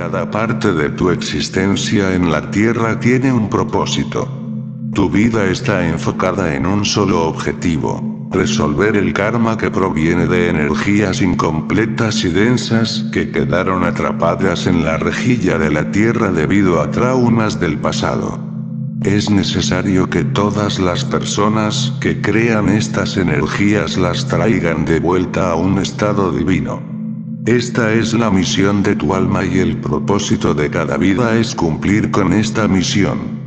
Cada parte de tu existencia en la Tierra tiene un propósito. Tu vida está enfocada en un solo objetivo, resolver el karma que proviene de energías incompletas y densas que quedaron atrapadas en la rejilla de la Tierra debido a traumas del pasado. Es necesario que todas las personas que crean estas energías las traigan de vuelta a un estado divino. Esta es la misión de tu alma y el propósito de cada vida es cumplir con esta misión.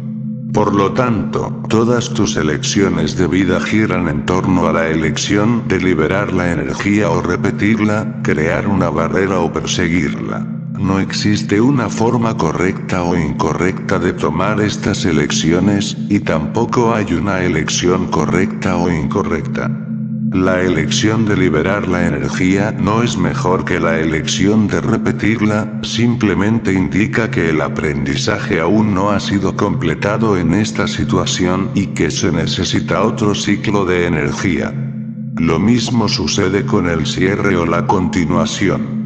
Por lo tanto, todas tus elecciones de vida giran en torno a la elección de liberar la energía o repetirla, crear una barrera o perseguirla. No existe una forma correcta o incorrecta de tomar estas elecciones, y tampoco hay una elección correcta o incorrecta. La elección de liberar la energía no es mejor que la elección de repetirla, simplemente indica que el aprendizaje aún no ha sido completado en esta situación y que se necesita otro ciclo de energía. Lo mismo sucede con el cierre o la continuación.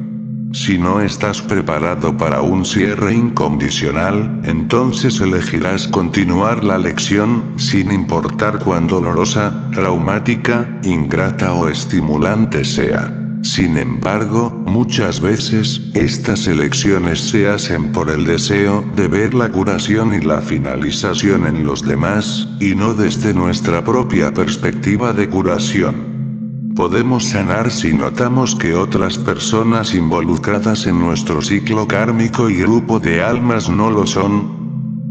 Si no estás preparado para un cierre incondicional, entonces elegirás continuar la lección, sin importar cuán dolorosa, traumática, ingrata o estimulante sea. Sin embargo, muchas veces, estas elecciones se hacen por el deseo de ver la curación y la finalización en los demás, y no desde nuestra propia perspectiva de curación. Podemos sanar si notamos que otras personas involucradas en nuestro ciclo kármico y grupo de almas no lo son,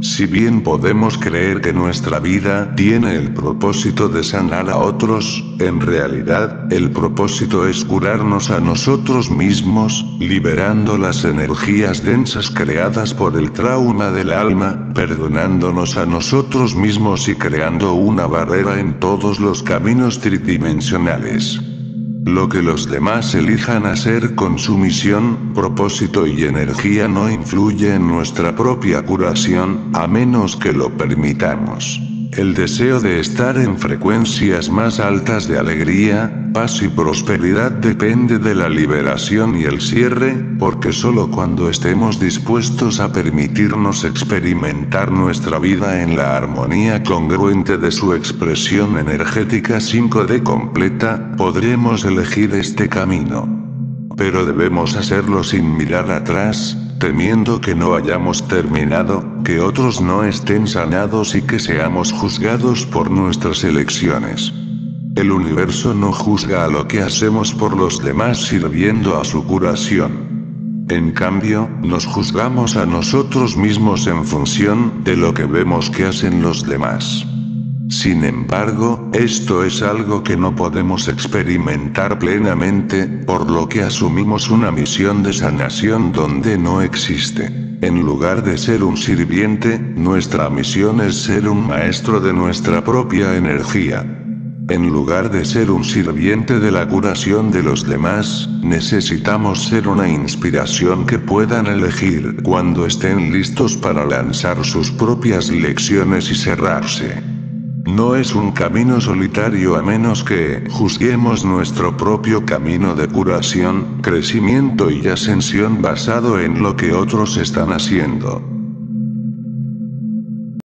si bien podemos creer que nuestra vida tiene el propósito de sanar a otros, en realidad, el propósito es curarnos a nosotros mismos, liberando las energías densas creadas por el trauma del alma, perdonándonos a nosotros mismos y creando una barrera en todos los caminos tridimensionales. Lo que los demás elijan hacer con su misión, propósito y energía no influye en nuestra propia curación, a menos que lo permitamos. El deseo de estar en frecuencias más altas de alegría, paz y prosperidad depende de la liberación y el cierre, porque solo cuando estemos dispuestos a permitirnos experimentar nuestra vida en la armonía congruente de su expresión energética 5D completa, podremos elegir este camino. Pero debemos hacerlo sin mirar atrás, temiendo que no hayamos terminado, que otros no estén sanados y que seamos juzgados por nuestras elecciones. El universo no juzga a lo que hacemos por los demás sirviendo a su curación. En cambio, nos juzgamos a nosotros mismos en función de lo que vemos que hacen los demás. Sin embargo, esto es algo que no podemos experimentar plenamente, por lo que asumimos una misión de sanación donde no existe. En lugar de ser un sirviente, nuestra misión es ser un maestro de nuestra propia energía. En lugar de ser un sirviente de la curación de los demás, necesitamos ser una inspiración que puedan elegir cuando estén listos para lanzar sus propias lecciones y cerrarse. No es un camino solitario a menos que juzguemos nuestro propio camino de curación, crecimiento y ascensión basado en lo que otros están haciendo.